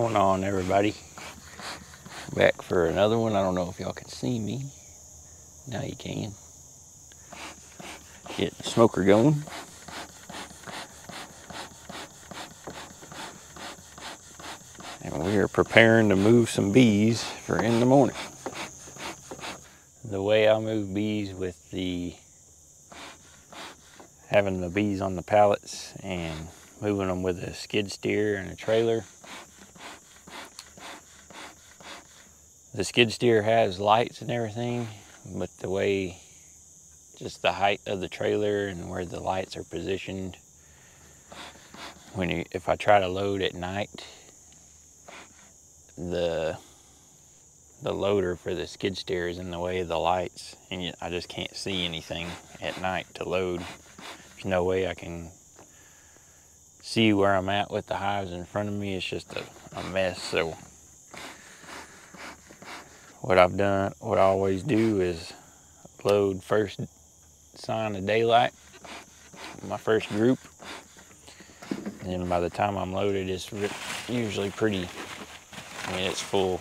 going on everybody? Back for another one. I don't know if y'all can see me. Now you can. Get the smoker going. And we are preparing to move some bees for in the morning. The way i move bees with the having the bees on the pallets and moving them with a skid steer and a trailer. The skid steer has lights and everything, but the way just the height of the trailer and where the lights are positioned when you if I try to load at night the the loader for the skid steer is in the way of the lights and I just can't see anything at night to load there's no way I can see where I'm at with the hives in front of me. It's just a, a mess. So what I've done, what I always do is load first sign of daylight, my first group. And then by the time I'm loaded, it's usually pretty, I mean, it's full,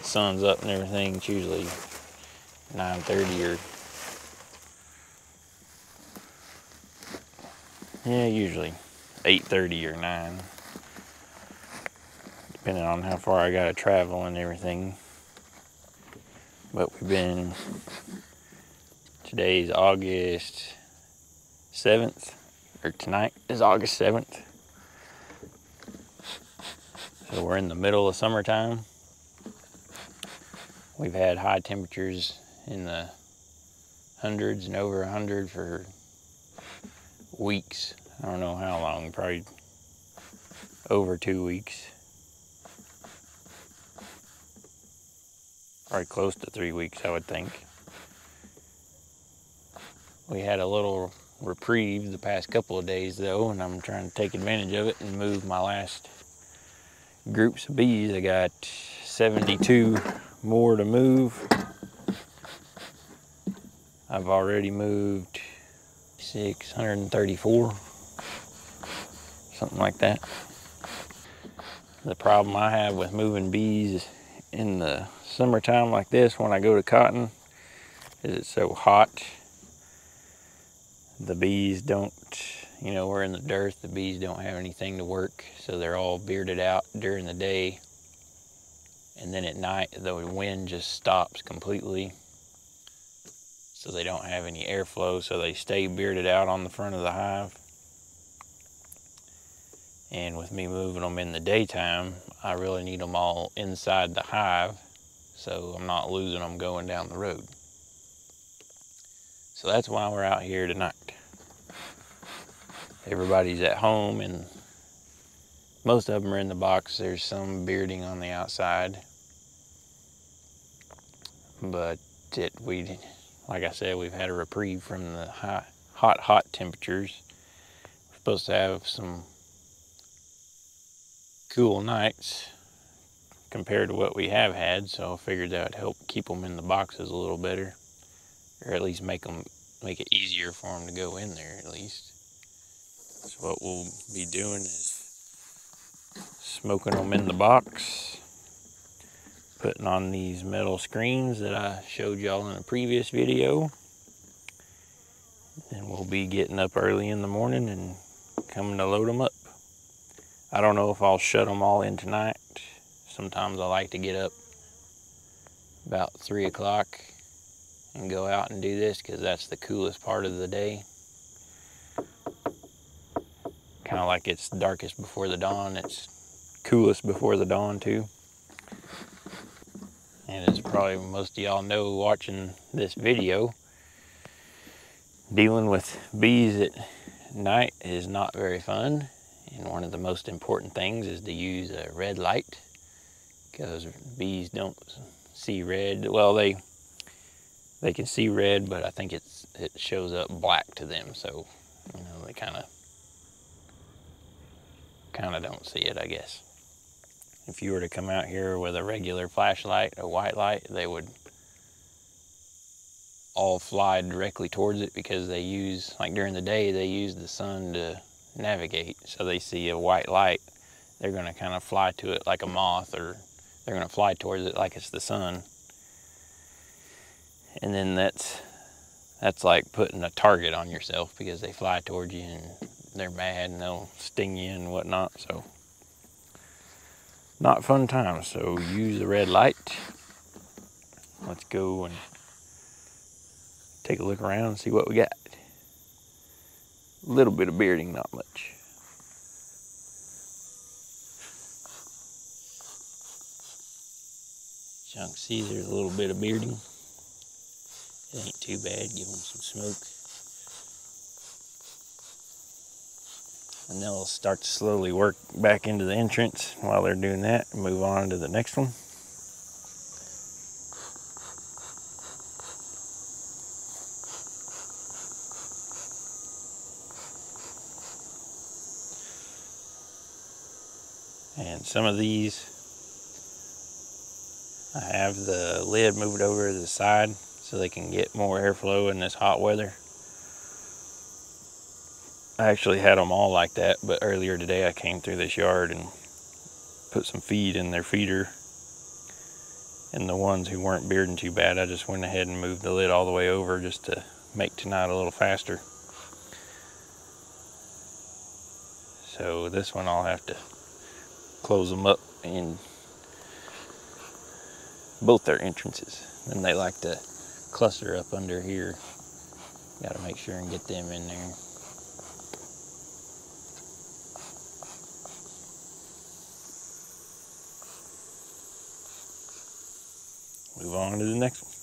sun's up and everything. It's usually 9.30 or Yeah, usually 8.30 or 9. Depending on how far I gotta travel and everything. But we've been, today's August 7th, or tonight is August 7th. So we're in the middle of summertime. We've had high temperatures in the hundreds and over a hundred for weeks. I don't know how long, probably over two weeks. Probably close to three weeks, I would think. We had a little reprieve the past couple of days though, and I'm trying to take advantage of it and move my last groups of bees. I got 72 more to move. I've already moved 634, something like that. The problem I have with moving bees in the summertime like this when I go to cotton is it's so hot. The bees don't, you know, we're in the dirt, the bees don't have anything to work, so they're all bearded out during the day. And then at night, the wind just stops completely so they don't have any airflow, so they stay bearded out on the front of the hive. And with me moving them in the daytime, I really need them all inside the hive, so I'm not losing them going down the road. So that's why we're out here tonight. Everybody's at home and most of them are in the box. There's some bearding on the outside. But it, we like I said, we've had a reprieve from the hot, hot, hot temperatures. We're supposed to have some cool nights compared to what we have had, so I figured that would help keep them in the boxes a little better, or at least make them make it easier for them to go in there at least. So what we'll be doing is smoking them in the box putting on these metal screens that I showed y'all in a previous video. And we'll be getting up early in the morning and coming to load them up. I don't know if I'll shut them all in tonight. Sometimes I like to get up about 3 o'clock and go out and do this because that's the coolest part of the day. Kind of like it's darkest before the dawn. It's coolest before the dawn too and as probably most of y'all know watching this video, dealing with bees at night is not very fun. And one of the most important things is to use a red light because bees don't see red. Well, they they can see red, but I think it's it shows up black to them. So, you know, they kind of kind of don't see it, I guess. If you were to come out here with a regular flashlight, a white light, they would all fly directly towards it because they use, like during the day, they use the sun to navigate. So they see a white light, they're going to kind of fly to it like a moth or they're going to fly towards it like it's the sun. And then that's that's like putting a target on yourself because they fly towards you and they're mad and they'll sting you and whatnot. So not fun times. So use the red light. Let's go and take a look around and see what we got. Little bit of bearding, not much. Chunk see there's a little bit of bearding. It ain't too bad, give them some smoke. And they'll start to slowly work back into the entrance while they're doing that and move on to the next one. Some of these, I have the lid moved over to the side so they can get more airflow in this hot weather. I actually had them all like that, but earlier today I came through this yard and put some feed in their feeder. And the ones who weren't bearding too bad, I just went ahead and moved the lid all the way over just to make tonight a little faster. So this one I'll have to close them up in both their entrances. And they like to cluster up under here. Got to make sure and get them in there. move on to the next one.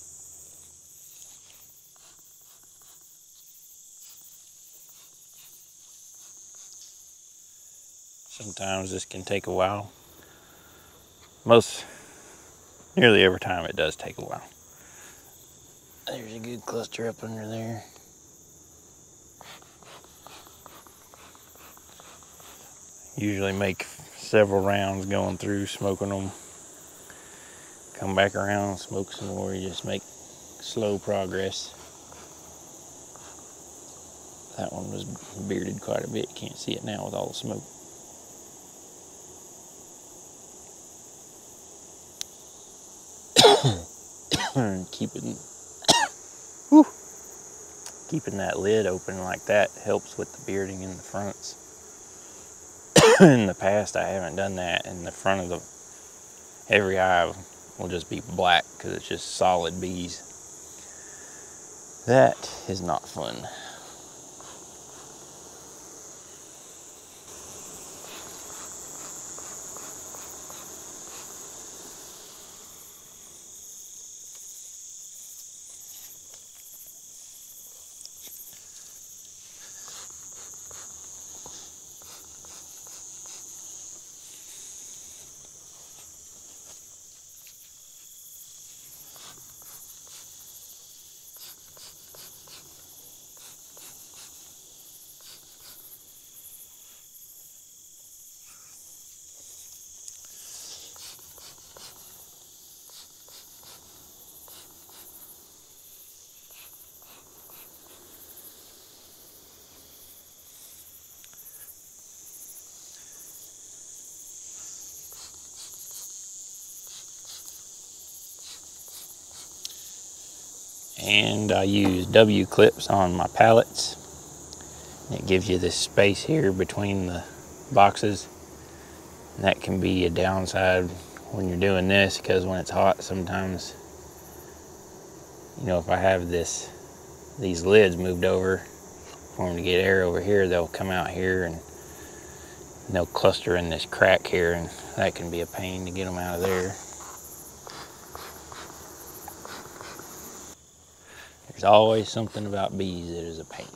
Sometimes this can take a while. Most, nearly every time it does take a while. There's a good cluster up under there. Usually make several rounds going through, smoking them come back around, smoke some more, you just make slow progress. That one was bearded quite a bit. Can't see it now with all the smoke. Keeping whew, keeping that lid open like that helps with the bearding in the fronts. in the past, I haven't done that in the front of the every eye will just be black because it's just solid bees. That is not fun. And I use W clips on my pallets. It gives you this space here between the boxes. And that can be a downside when you're doing this because when it's hot sometimes, you know, if I have this, these lids moved over for them to get air over here, they'll come out here and they'll cluster in this crack here and that can be a pain to get them out of there. There's always something about bees that is a pain.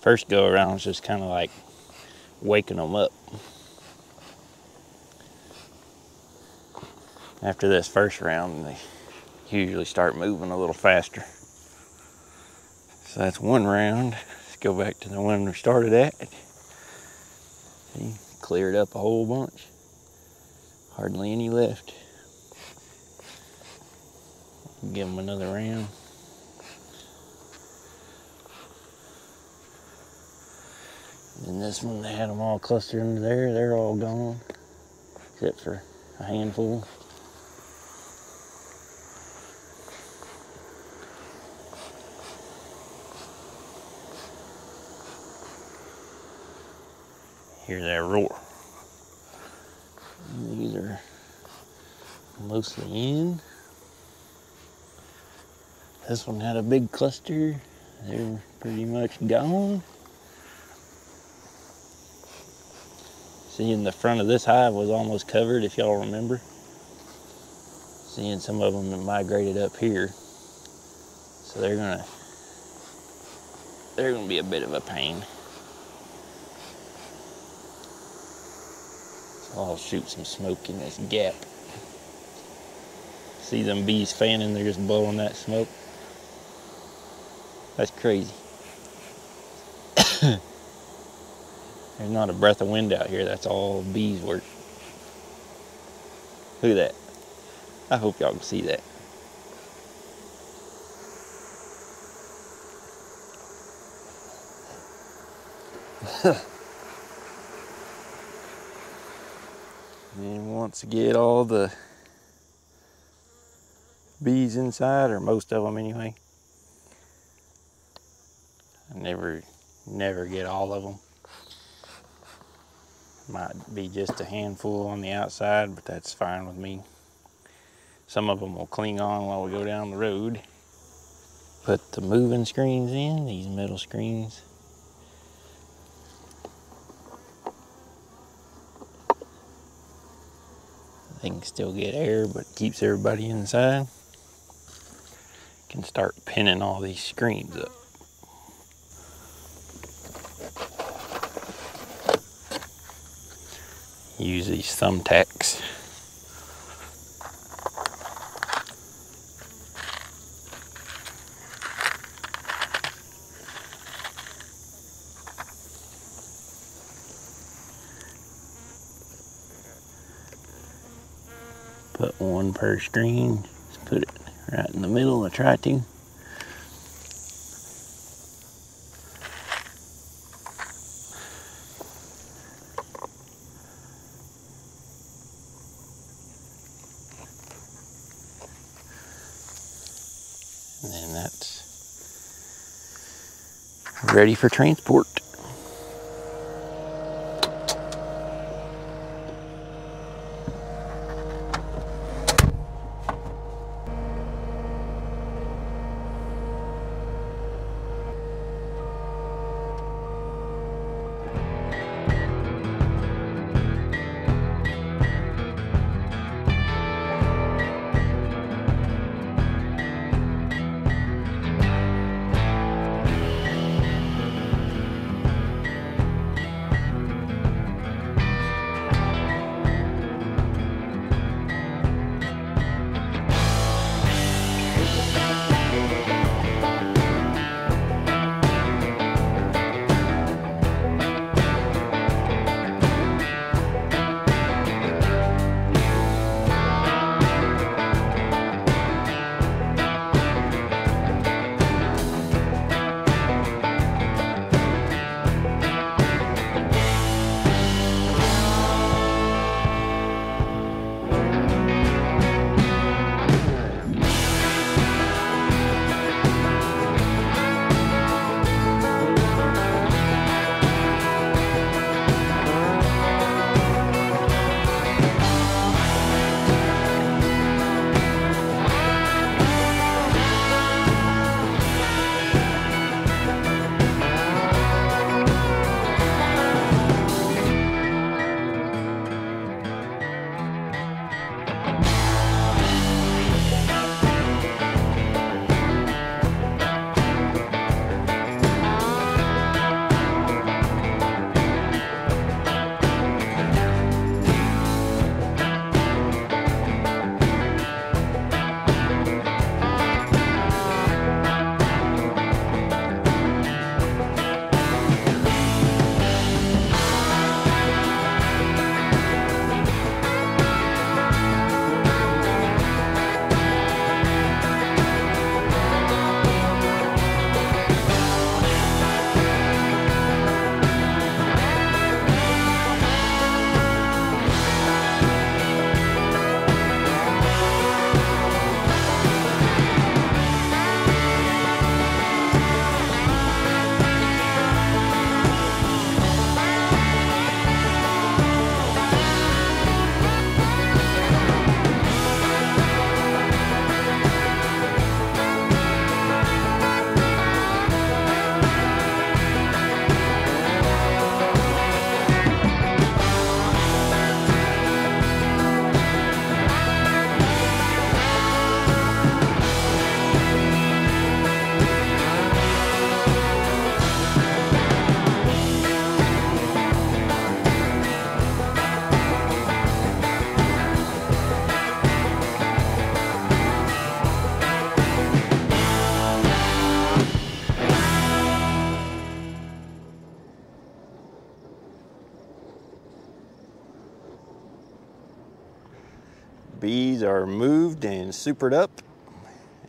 First go around is just kind of like waking them up. After this first round, they usually start moving a little faster. So that's one round. Let's go back to the one we started at. See, cleared up a whole bunch. Hardly any left. Give them another round. And this one, they had them all clustered under there. They're all gone, except for a handful. Hear that roar. And these are mostly in. This one had a big cluster. They're pretty much gone. Seeing the front of this hive was almost covered, if y'all remember. Seeing some of them migrated up here. So they're gonna, they're gonna be a bit of a pain. So I'll shoot some smoke in this gap. See them bees fanning, they're just blowing that smoke. That's crazy. There's not a breath of wind out here. That's all bees work. Look at that. I hope y'all can see that. and once get all the bees inside, or most of them anyway, never, never get all of them. Might be just a handful on the outside, but that's fine with me. Some of them will cling on while we go down the road. Put the moving screens in, these metal screens. They can still get air, but keeps everybody inside. Can start pinning all these screens up. Use these thumbtacks. Put one per screen, Just put it right in the middle, I try to. And then that's ready for transport. Are moved and supered up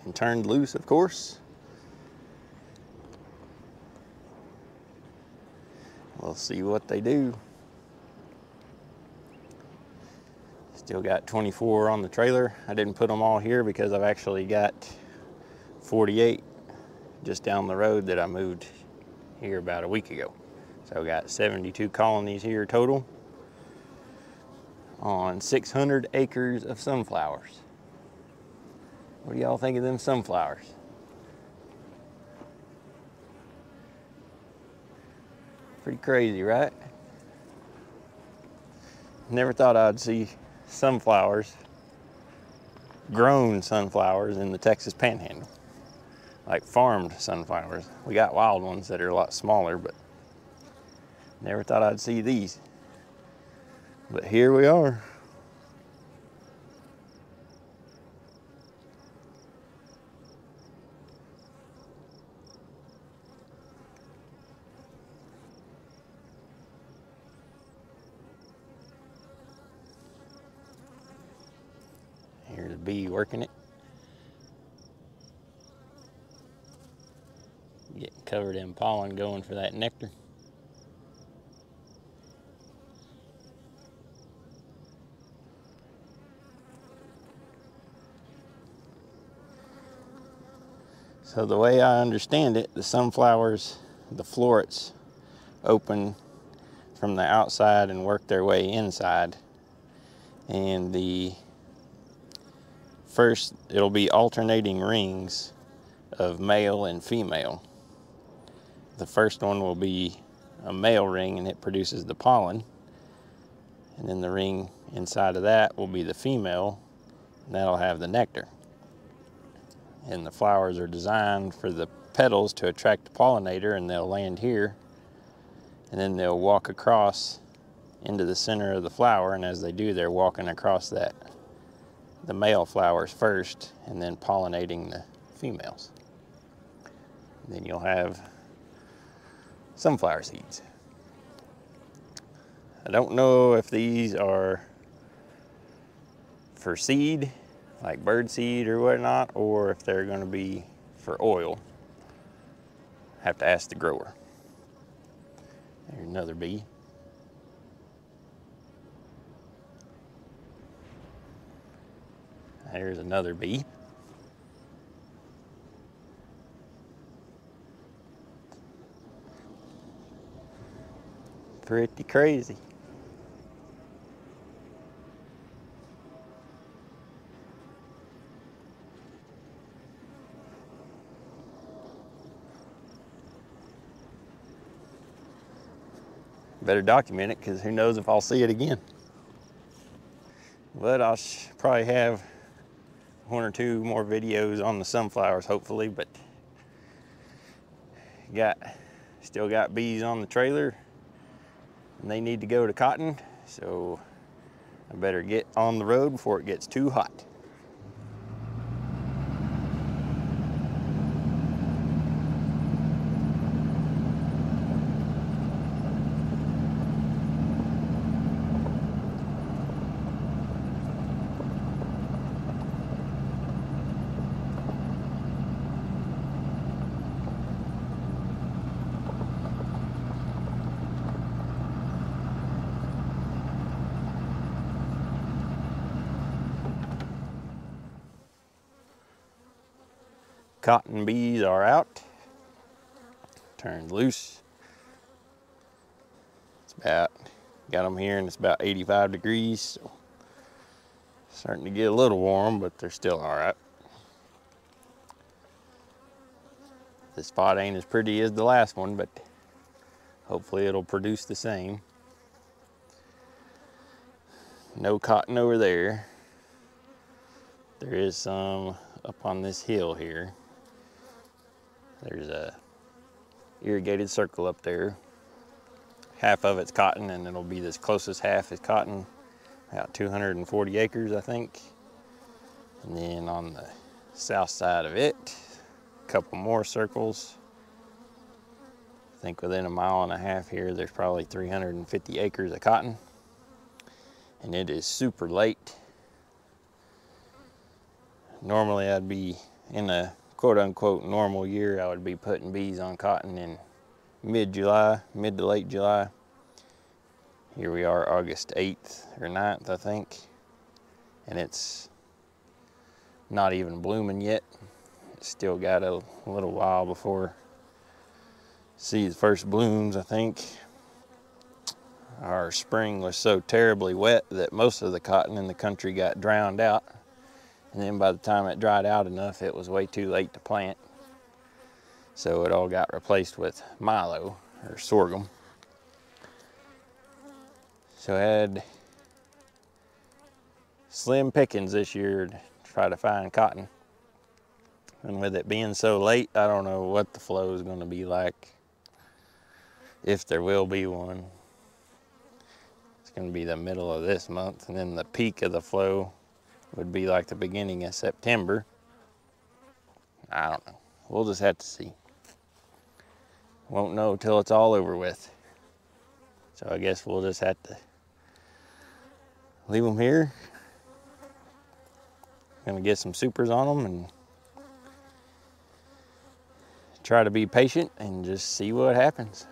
and turned loose, of course. We'll see what they do. Still got 24 on the trailer. I didn't put them all here because I've actually got 48 just down the road that I moved here about a week ago. So I got 72 colonies here total on 600 acres of sunflowers. What do y'all think of them sunflowers? Pretty crazy, right? Never thought I'd see sunflowers, grown sunflowers in the Texas Panhandle. Like farmed sunflowers. We got wild ones that are a lot smaller, but never thought I'd see these. But here we are. Here's a bee working it. Getting covered in pollen going for that nectar. So the way I understand it, the sunflowers, the florets open from the outside and work their way inside. And the first, it'll be alternating rings of male and female. The first one will be a male ring and it produces the pollen. And then the ring inside of that will be the female and that'll have the nectar and the flowers are designed for the petals to attract the pollinator and they'll land here and then they'll walk across into the center of the flower and as they do they're walking across that the male flowers first and then pollinating the females. Then you'll have sunflower seeds. I don't know if these are for seed like bird seed or whatnot, or if they're going to be for oil. Have to ask the grower. There's another bee. There's another bee. Pretty crazy. Better document it because who knows if I'll see it again. But I'll probably have one or two more videos on the sunflowers hopefully, but got still got bees on the trailer and they need to go to cotton. So I better get on the road before it gets too hot. Cotton bees are out, turned loose. It's about, got them here and it's about 85 degrees, so starting to get a little warm, but they're still all right. This spot ain't as pretty as the last one, but hopefully it'll produce the same. No cotton over there. There is some up on this hill here. There's a irrigated circle up there. Half of it's cotton and it'll be this closest half is cotton. About 240 acres, I think. And then on the south side of it, a couple more circles. I think within a mile and a half here, there's probably 350 acres of cotton. And it is super late. normally I'd be in a quote unquote normal year, I would be putting bees on cotton in mid July, mid to late July. Here we are August 8th or 9th, I think, and it's not even blooming yet. Still got a little while before see the first blooms, I think. Our spring was so terribly wet that most of the cotton in the country got drowned out. And then by the time it dried out enough, it was way too late to plant. So it all got replaced with milo or sorghum. So I had slim pickings this year to try to find cotton. And with it being so late, I don't know what the flow is going to be like, if there will be one. It's going to be the middle of this month, and then the peak of the flow would be like the beginning of September. I don't know. We'll just have to see. Won't know till it's all over with. So I guess we'll just have to leave them here. Gonna get some supers on them and try to be patient and just see what happens.